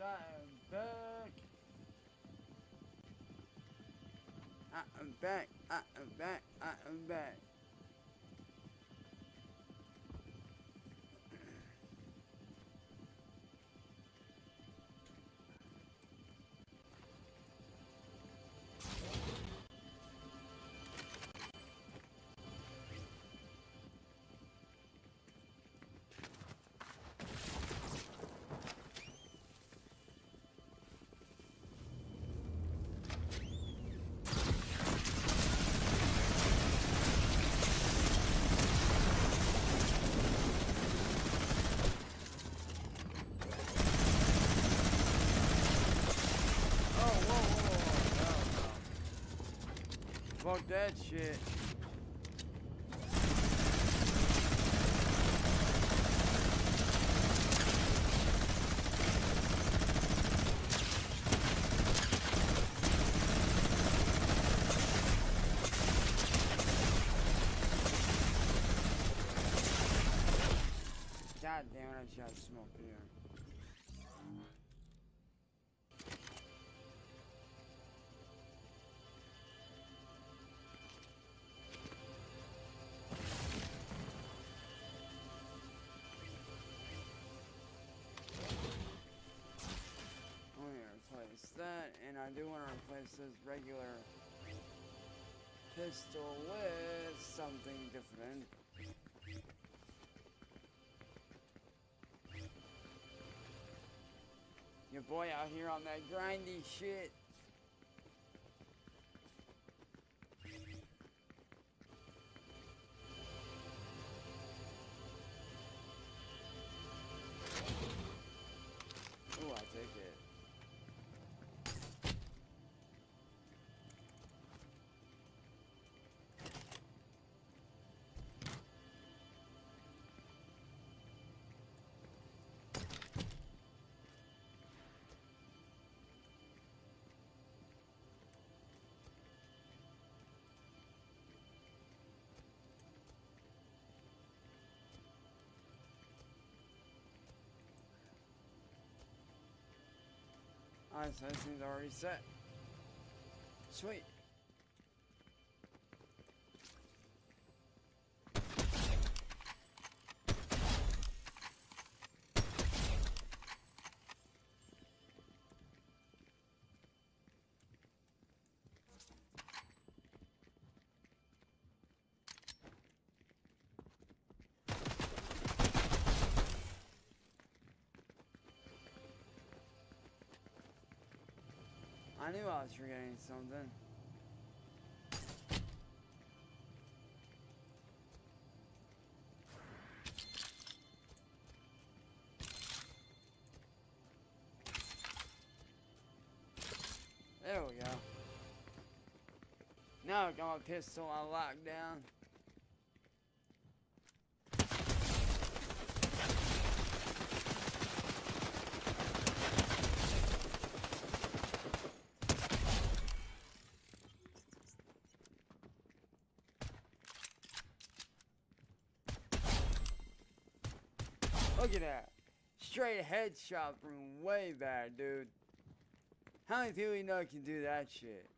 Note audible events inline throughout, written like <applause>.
I am back. I am back, I am back, I am back. Fuck that shit. God damn it, I shot smoke I do want to replace this regular pistol with something different. Your boy out here on that grindy shit. Alright, so this thing's already set. Sweet. I knew I was forgetting something. There we go. Now I got my pistol on lockdown. Look at that. Straight headshot from way back, dude. How many people you know can do that shit?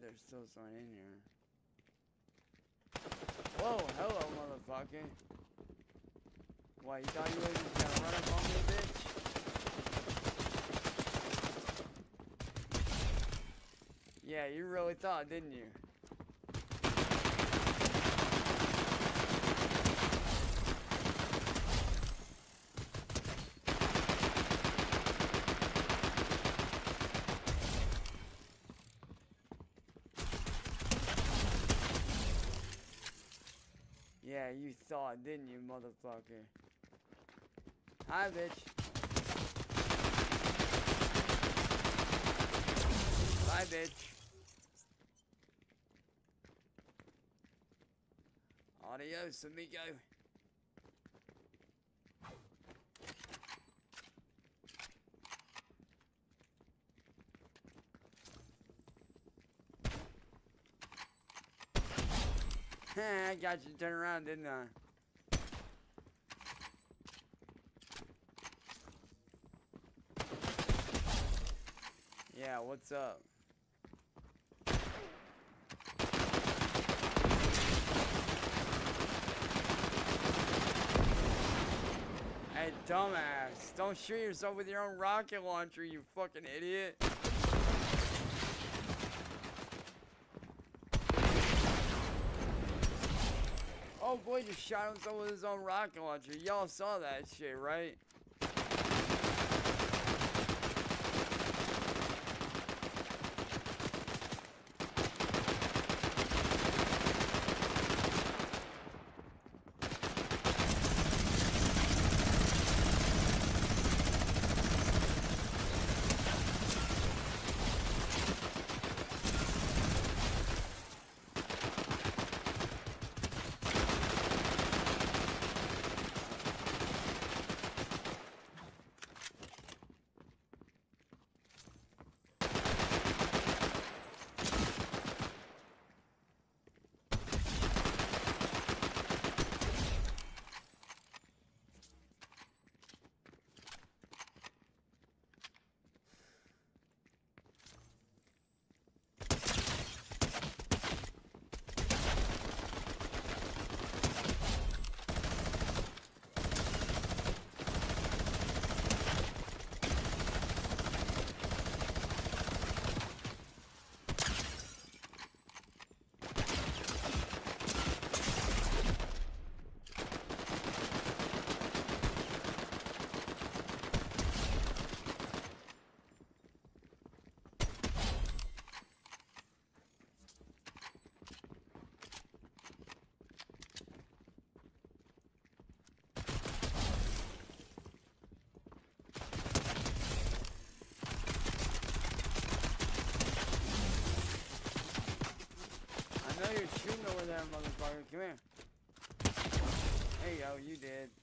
there's still someone in here. Whoa, hello, motherfucker. Why, you thought you were just gonna run up on me, bitch? Yeah, you really thought, didn't you? You thought, didn't you, motherfucker? Hi, bitch. Bye, bitch. Adios, amigo. <laughs> I got you turn around, didn't I? Yeah, what's up? Hey, dumbass. Don't shoot yourself with your own rocket launcher, you fucking idiot. Oh boy just shot himself with his own rocket launcher. Y'all saw that shit, right? Come here. You go, you did.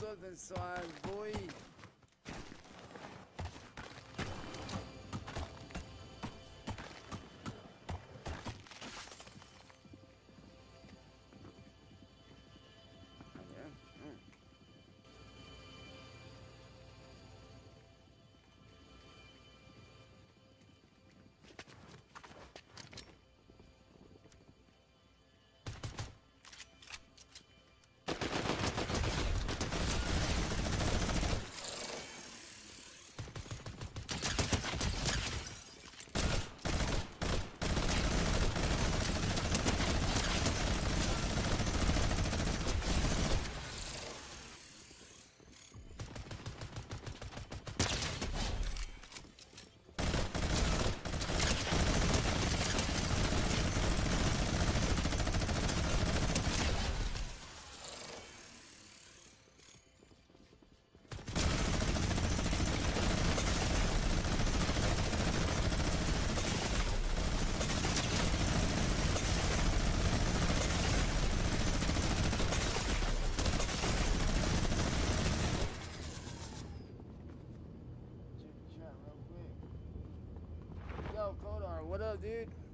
That slip boy. Dude?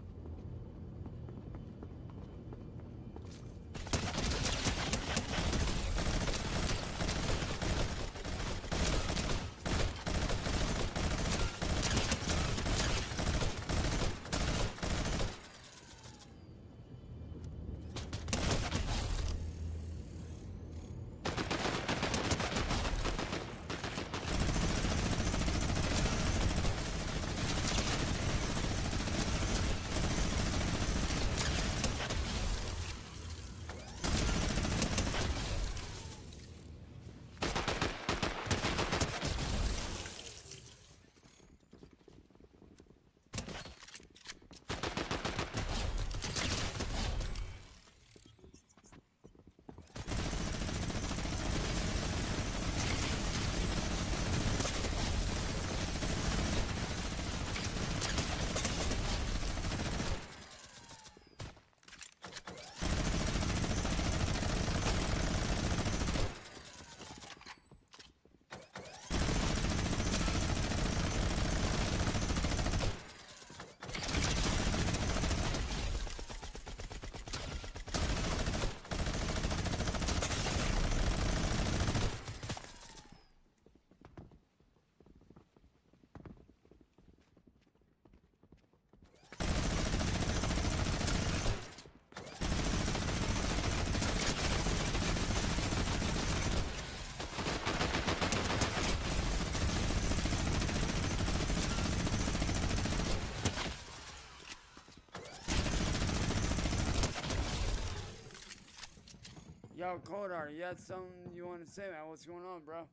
Yo, Kodar, you got something you want to say, man? What's going on, bro?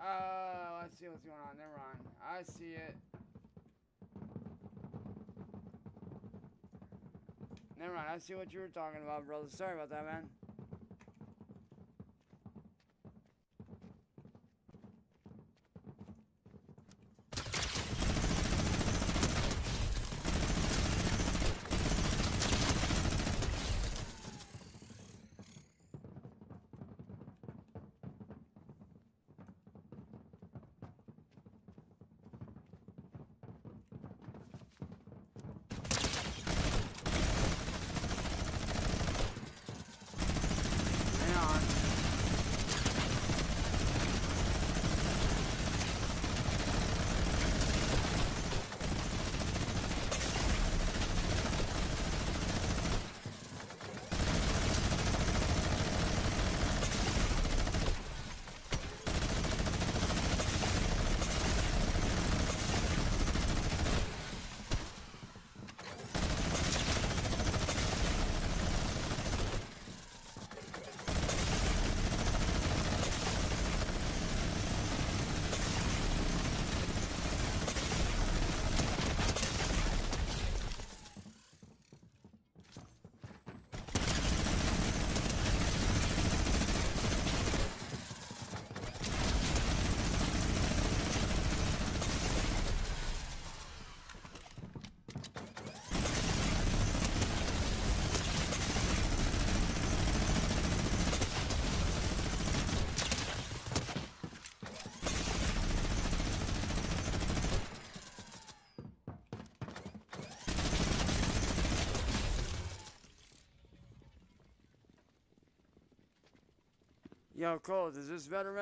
Oh, I see what's going on. Never mind. I see it. Never mind. I see what you were talking about, brother. Sorry about that, man. Yo, Cole, is this better,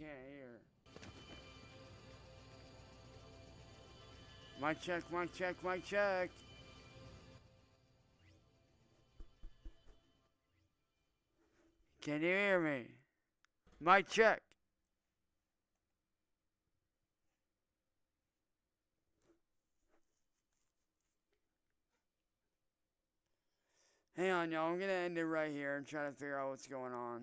can't hear? Mic check, mic check, mic check. Can you hear me? Mic check. Hang on, y'all. I'm gonna end it right here and try to figure out what's going on.